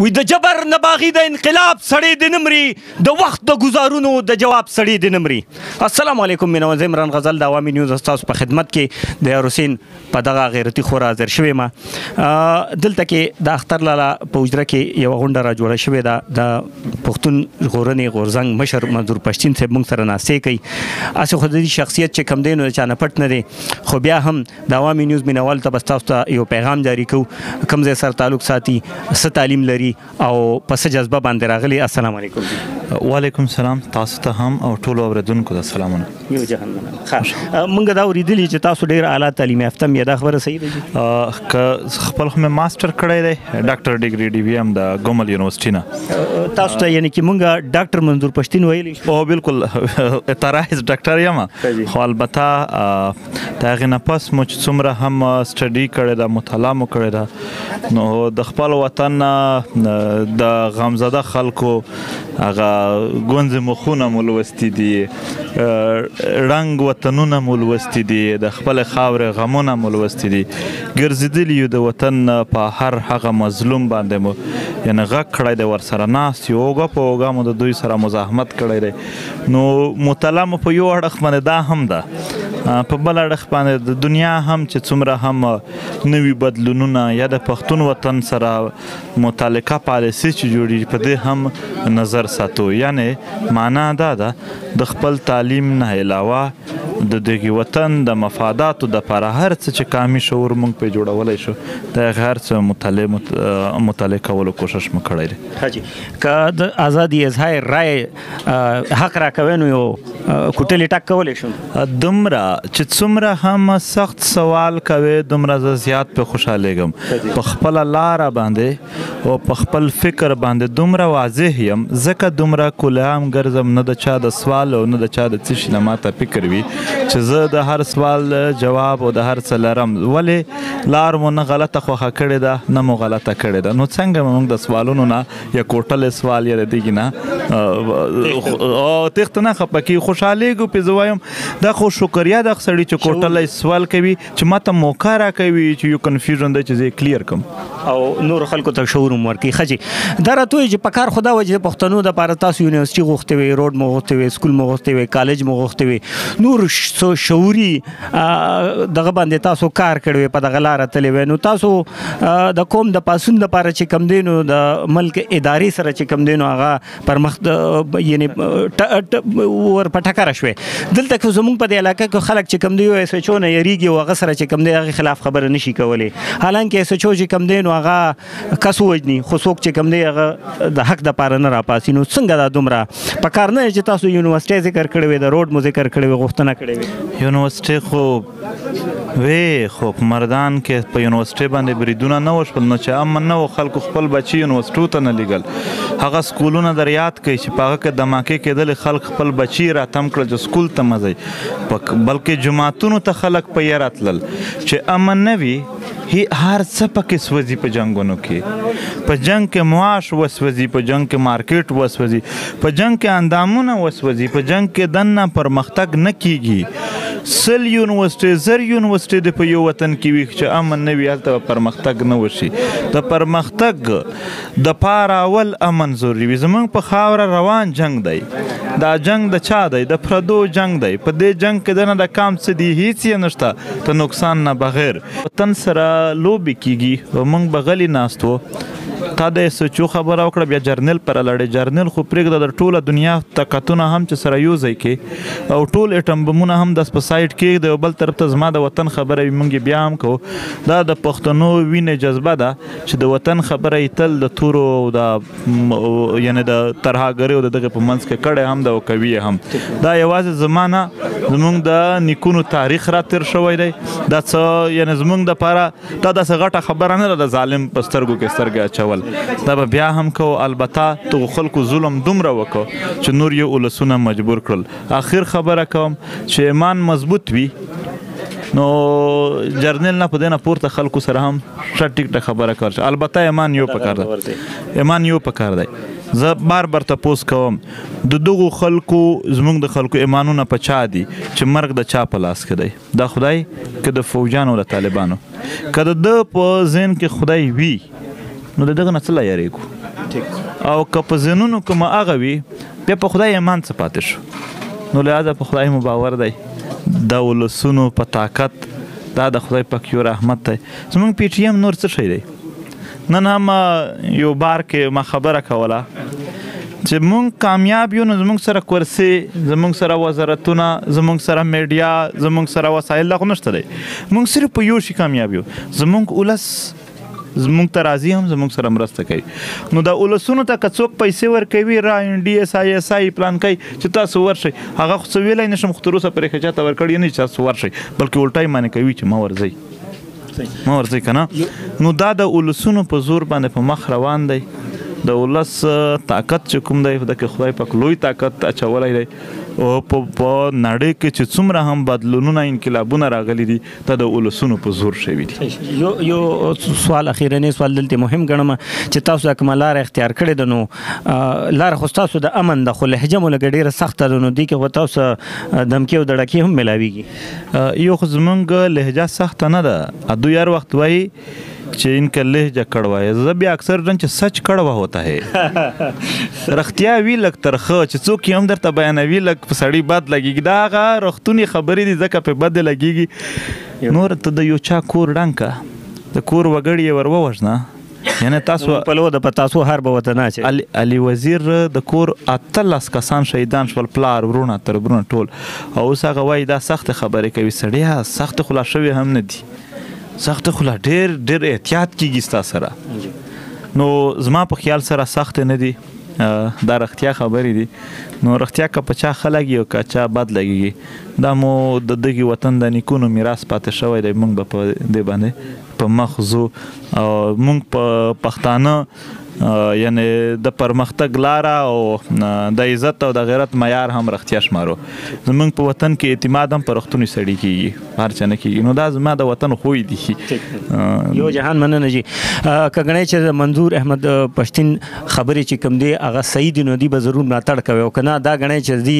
وی د جبر نه باغی د انقلاب سړی د نمرې د وخت د گزارونو د جواب سړی د نمرې السلام علیکم مینه وزم رن غزل د عوامي نیوز تاسو په خدمت کې د روسین په دغه غیرتی خور حاضر شوی ما دلته کې د اختر لاله په اجره کې یو غونډه را جوړه شوې ده د پښتون غورنې غورزنګ مشر منظور پښتین صاحب مونږ سره ناسې کوي اسه خو د شخصیت چې کم دینو چانه پټ نه دي خو بیا هم د عوامي نیوز مینوال ته بس تاسو ته یو پیغام جاری کو کوم ځای سره تعلق ساتي ست تعلیم لري او پس جذبه باندې راغلي السلام علیکم وعلیکم سلام تاسو ته هم او ټول اوریدونکو ته سلامونه یو جهان مننه مونږ دا اوریدلی چې تاسو ډیر اعلی تعلیم یافته مې دا خبره صحیح ده که خپل خو مې ماستر کړی دی ډاکټر ډیګری ډی وی ام د ګومل یونیورسيټي نه تاسو ته یعنی چې مونږ ډاکټر منظور پښتین ویلی او بالکل اترایز ډاکټر یم خو البته د هغې نه پس مو چې څومره هم سټډي کړې ده مطالعه مو کړې ده نو د خپل وطن نه د غمزده خلکو هغه ګونځ مخونه مو لوستي دي رنګ وطنونه مو لوستي دي د خپل خاورې غمونه مو لوستي دي ګرځېدلي یو د وطن په هر هغه مظلوم باندې مو یعنې غږ کړی دی ورسره ناست یو اوږه په اوږه مو د دوی سره مزاحمت کړی دی نو مطالعه مو په یو اړخ باندې دا هم ده په بل اړخ باندې د دنیا هم چې څومره هم نوي بدلونونه یا د پښتون وطن سره متعلقه پالیسي چې جوړیږي په دې هم نظر ساتو یعنی معنا دا ده د خپل تعلیم نه علاوه د دغه وطن د مفاداتو د پر هر څه چې کامي شعور مونږ په جوړولای شو د غیر څه مطالعه مطالعه کولو کوشش مکړی حاجی که د ازادي اظهار رائے حق راکوي نو یو کوټلې ټک کولې شم دومره چې څومره هم سخت سوال کوي دومره زه زیات په خوشالېږم په خپل لار باندې او په خپل فکر باندې دومره واضح يم ځکه دومره کولام ګرځم نه د چا د سوال او نه د چا د څه نه ماته فکر وي چې زه د هر سوال جواب او د هر څه لرم ولې لار مو نه غلطه خوخه کړې ده نه مو غلطه کړې ده نو څنګه موږ د سوالونو نه یا کوټل سوال یا دیګی نه او تخت نه خپکی خوشاله ګو په زوایم دا خو شکریا د خسړی چې کوټل سوال کوي چې ماته موقع را کوي چې یو کنفیوژن د چې کلیر کم او نور خلکو ته شعور ورکی خجی دا راته چې په کار خدا وجه پښتنو د پاره تاسو یونیورسيټي غوښته وي روډ مو غوښته وي سکول مو غوښته وي کالج مو غوښته وي نور شعوري دغه باندې تاسو کار کړی په دغه لار تللی وای نو تاسو د قوم د پاسون د پاره چې کم دینو د ملک اداري سره چې کم دینو هغه پر مخ یعنی ور پټکر شوې دلته که زمونږ په علاقې کې خلک چې کم دی او اس چونه یریږي او هغه سره چې کم دی هغه خلاف خبره نشي کولای حالانکه اس چو چې کم دینو هغه کس وجني خو څوک چې کوم دی هغه د حق د پاره نه راپاسي نو څنګه دا دومره په کار نه چې تاسو یونیورسيټي ذکر کړی وي د روډ مو ذکر کړی وي غوښتنه کړی وي یونیورسيټي خو وی خو مردان کې په یونیورسيټي باندې بریدونه نه وشول نو چې امن نه و خلکو خپل بچي یونیورسيټو ته نه لګل هغه سکولونه در یاد کړئ چې په هغه کې دماکې کېدل خلک خپل بچي راتم کړل چې سکول ته مزي بلکې جماعتونو ته خلک په یې راتلل چې امن نه وي هی هر څه پکې سوځي په جنگونو کې په جنگ کې معاش وسوځي په جنگ کې مارکیټ وسوځي په جنگ کې اندامونه وسوځي په جنگ کې دنه پرمختګ نه کیږي سل یونیورسيټي زر یونیورسيټي د په یو وطن کې وي چې امن نه وي هلته پرمختګ نه وشي د پرمختګ د پاره اول امن ضروري وي زمونږ په خاوره روان جنګ دی دا جنګ د چا دی د پردو جنګ دی په دې جنګ کې دنه د کام څه دی هیڅ یې نشته ته نقصان نه بغیر وطن سره لوبې کیږي او مونږ بغلی ناست وو تا د اس ایچ او خبره وکړه بیا جرنل پر لړې جرنل خو پرېږده د ټوله دنیا طاقتونه هم چې سره یو ځای کې او ټول اټم بمونه هم د په سایډ کې د بل طرف ته زما د وطن خبره وي مونږ بیا هم کو دا د پښتنو وینې جذبه ده چې د وطن خبره یې تل د تورو او د یعنی د ترهاګریو د دغه په منځ کې کړه هم دا او کوي هم دا یوازې زمانہ زمونږ د نیکونو تاریخ را تیر شوی دی دا څه یعنی زمونږ د پاره دا د غټه خبره نه ده ظالم پسترګو کې سترګې اچول دا بیا هم کو البته تو خلکو ظلم دومره وکړو چې نور یو ولسونه مجبور کړل اخر خبره کوم چې ایمان مضبوط وي نو جرنل نه په دې نه پورته خلکو سره هم ښه ټیک ټه خبره کول شي البته ایمان یو پکار دی ایمان یو پکار دی زه بار بار تپوس کوم د دغو خلکو زمونږ د خلکو ایمانونه په چا دي چې مرګ د چا په لاس کې دی دا خدای که د فوجانو د طالبانو که د ده په ذهن کې خدای وي نو د دغه نه څه لا یارېږو او که په ذهنونو کې مو هغه وي بیا په خدای ایمان څه پاتې شو نو لهذا په خدای مو باور دی د ولسونو په طاقت دا د خدای پاک یو رحمت دی زمونږ پي ټي ایم نور څه شی دی نن هم یو بار کې ما خبره کوله چې مونږ کامیاب یو نو زمونږ سره کرسي زمونږ سره وزارتونه زمونږ سره میډیا زمونږ سره وسایل لا خو نشته دی مونږ صرف په یو شي کامیاب یو زمونږ ولس زمونږ ته راضي هم زمونږ سره مرسته کوي نو د ولسونو ته که څوک پیسې ورکوي را ان ډي اس آی اس آی پلان کوي چې تاسو ورشئ هغه خو څه ویلی نشم خو تر اوسه پرې ښه چاته ورکړی نه چې تاسو ورشئ بلکې الټا یې معنی کوي چې مه ورځئ نو ورځي کنه نو دا د ولسونو په زور باندې په مخ روان دی د ولس طاقت چې کوم دی د خدای په لوی طاقت اچولای دی او په نړۍ کې چې څومره هم بدلونونه انقلابونه راغلي دي ته د ولسونو په زور شوی دي یو یو سوال اخیرنی سوال دلته مهم ګڼم چې تاسو کومه لار اختیار کړې ده نو لار خو تاسو د امن د خو لهجه مو لګ ډیره سخته ده نو دی کې تاسو دمکی او دړکی هم ملاویږي يو خو زمونږ لهجه سخته نه ده ادوی هر وخت وایي چې ان کا لهجه کړوا ہے زه بیا اکثر ډن چې سچ کړوا ہوتا ہے رختیا وی لک ترخه چې څوک هم درته بیانوي لک په سړی بد لګیږي دا غا رختونی خبرې دي ځکه په بد لګیږي نور ته د یو چا کور ډنکا د کور وګړي ور ووژنه یعنی تاسو په لو د پتاسو هر به وته نه چي علي وزیر د کور اتلس کسان شهیدان شول پلار ورونه تر برونه ټول او اوس هغه وایي دا سخت خبرې کوي سړیا سخت خلا شوی هم نه دي سخت خلا ډیر ډیر احتیاط کیږي تاسو سره نو زما په خیال سره سخت نه دي دا رختیا خبرې دي نو رختیا که په چا خلګي او که چا بد لګي دا مو د دغه وطن د نیکونو میراث پاتې شوی دی موږ په دې باندې په مخ ځو او موږ په پښتانه یعنی د پرمختګ لار او د عزت او د غیرت معیار هم رختیا شمارو زمونږ په وطن کې اعتماد هم پرختونی سړی کیږي هر چنه کیږي نو دا زما د وطن خوې دي یو جهان مننه جی کګنې چې منظور احمد پښتين خبرې چې کم دی هغه صحیح دی نو دی به ضرور ملاتړ کوي او کنه دا غنې چې دی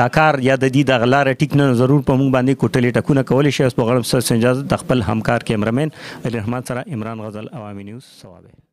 دا کار یا د دې د غلار ټیک نه ضرور په موږ باندې کوټلې ټکونه کول شي اوس په غړم سره سنجاز د خپل همکار کیمرمن علي رحمان سره عمران غزل عوامي نیوز ثوابه